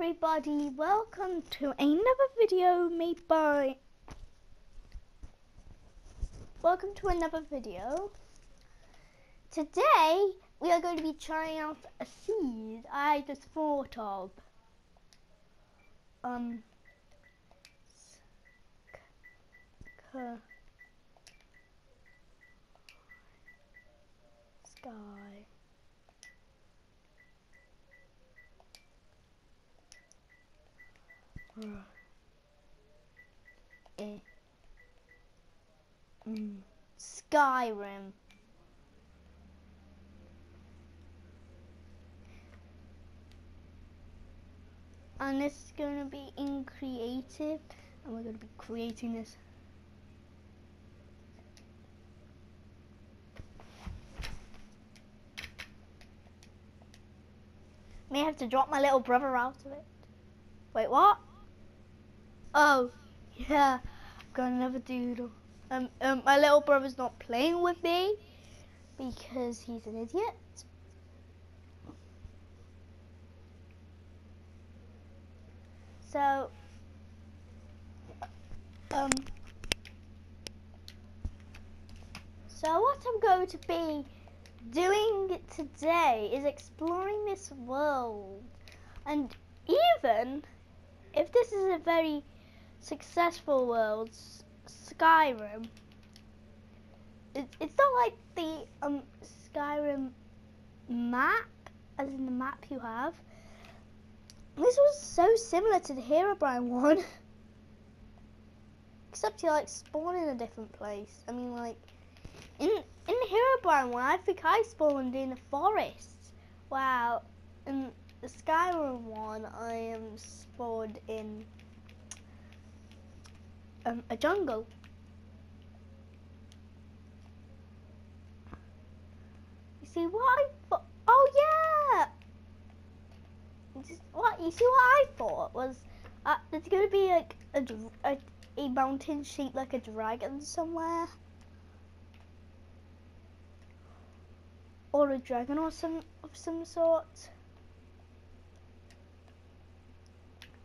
everybody, welcome to another video made by Welcome to another video. Today we are going to be trying out a seed I just thought of. Um sky Eh. Mm. Skyrim. And this is going to be in creative, and we're going to be creating this. May have to drop my little brother out of it. Wait, what? Oh, yeah, I've got another doodle. Um, um, my little brother's not playing with me because he's an idiot. So, um, so what I'm going to be doing today is exploring this world and even if this is a very successful world, Skyrim, it, it's not like the um, Skyrim map, as in the map you have. This was so similar to the Herobrine one. Except you like spawn in a different place. I mean like in in the Herobrine one I think I spawned in a forest. Wow. In the Skyrim one I am spawned in um, a jungle. You see what I thought? Oh yeah! Just, what you see what I thought was uh, there's going to be like a, a, a mountain shaped like a dragon somewhere. Or a dragon or some of some sort.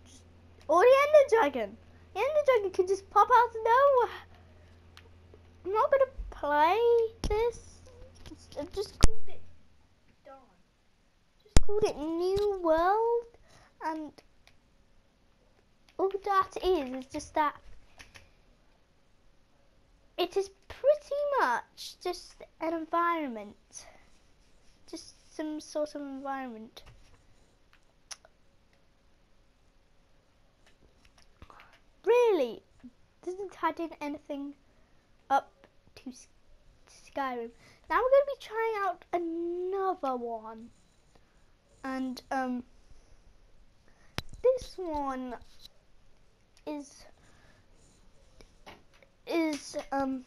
Just, or the ender dragon. The dragon can just pop out of nowhere. I'm not gonna play this. I've just called it Dawn. Just called it New World, and all that is is just that it is pretty much just an environment, just some sort of environment. Really doesn't add in anything up to Skyrim. Now we're going to be trying out another one. And um, this one is is um,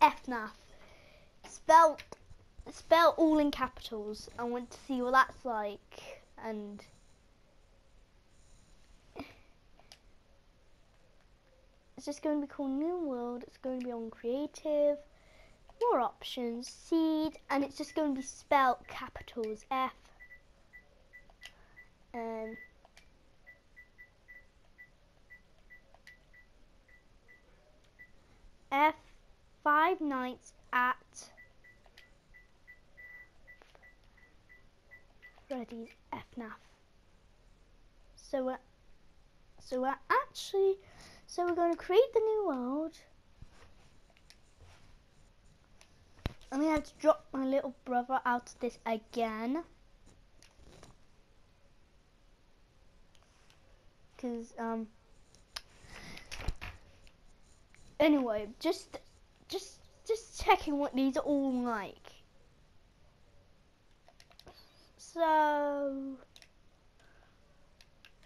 FNAF. Spelled spelled all in capitals. I want to see what that's like and It's just going to be called New World. It's going to be on creative, more options, seed, and it's just going to be spelled capitals F and F Five Nights at Freddy's FNAF. So we're so we're actually so we're going to create the new world. I'm going to have to drop my little brother out of this again. Because, um, anyway, just, just, just checking what these are all like. So,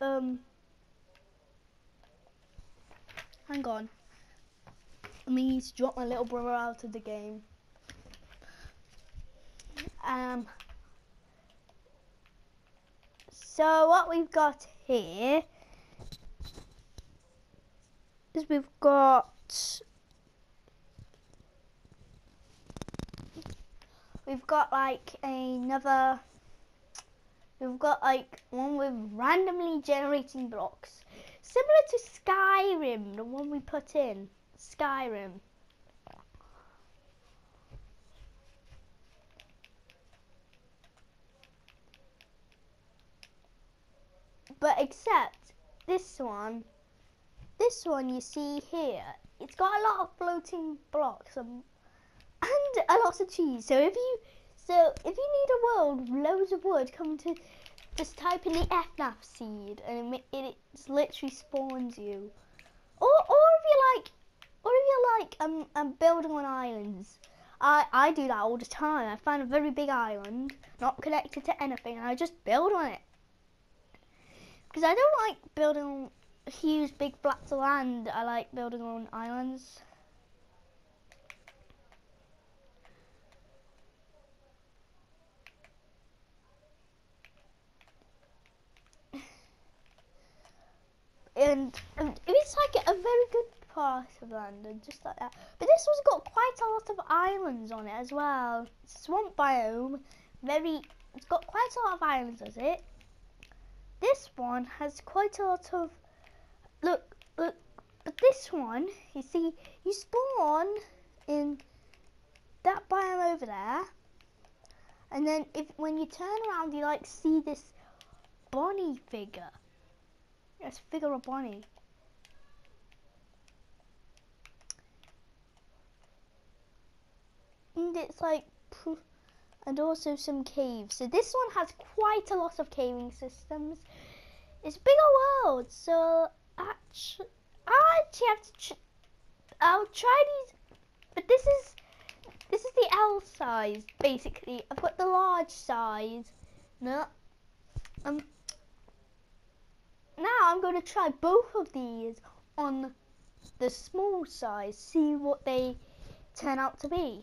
um, Hang on. I need to drop my little brother out of the game. Um. So what we've got here is we've got we've got like another We've got like one with randomly generating blocks, similar to Skyrim, the one we put in Skyrim. But except this one, this one you see here, it's got a lot of floating blocks and, and a lot of cheese. So if you so if you need a world with loads of wood, come to just type in the FNAF seed and it, it, it literally spawns you. Or or if you like, or if you like I'm, I'm building on islands. I, I do that all the time. I find a very big island, not connected to anything, and I just build on it. Because I don't like building on huge big blocks of land. I like building on islands. It's like a very good part of London, just like that. But this one's got quite a lot of islands on it as well. Swamp biome, very. It's got quite a lot of islands, does it? This one has quite a lot of. Look, look. But this one, you see, you spawn in that biome over there, and then if when you turn around, you like see this Bonnie figure. Yes, figure of Bonnie. And it's like, and also some caves. So this one has quite a lot of caving systems. It's a bigger world, so actually, I actually have to. I'll try these, but this is this is the L size basically. I've got the large size. No, um, now I'm going to try both of these on the small size, see what they turn out to be.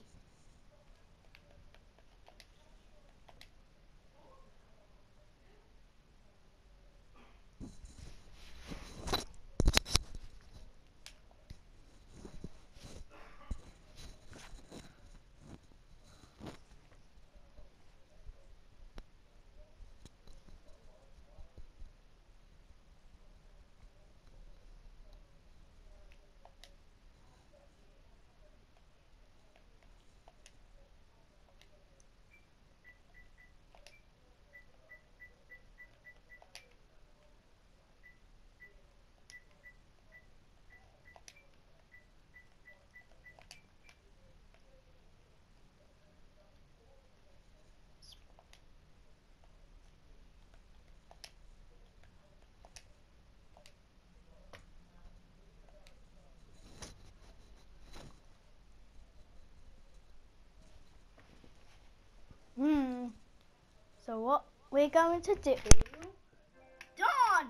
So what we're going to do... Dawn!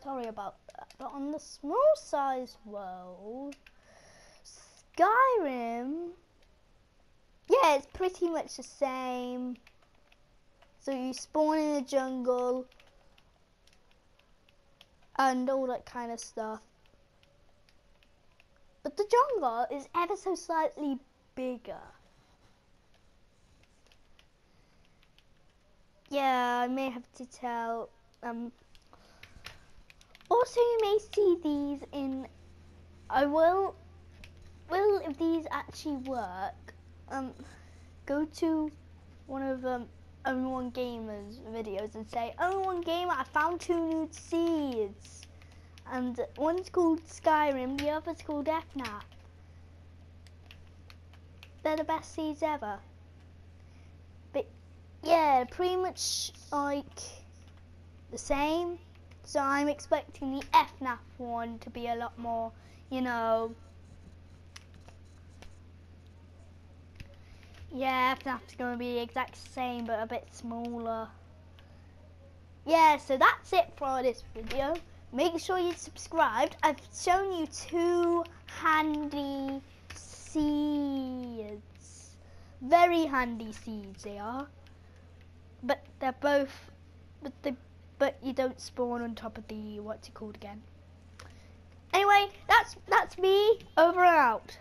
Sorry about that. But on the small size world, Skyrim... Yeah, it's pretty much the same. So you spawn in the jungle and all that kind of stuff. But the jungle is ever so slightly bigger. Yeah, I may have to tell. Um, also, you may see these in. I will. Will if these actually work? Um, go to one of um Only One Gamer's videos and say, Only One Gamer, I found two new seeds and one's called Skyrim, the other's called FNAF. They're the best seeds ever. But yeah, pretty much like the same. So I'm expecting the FNAF one to be a lot more, you know. Yeah, FNAF's going to be the exact same, but a bit smaller. Yeah, so that's it for this video make sure you subscribed. I've shown you two handy seeds. Very handy seeds they are. But they're both, but they, but you don't spawn on top of the, what's it called again? Anyway, that's, that's me, over and out.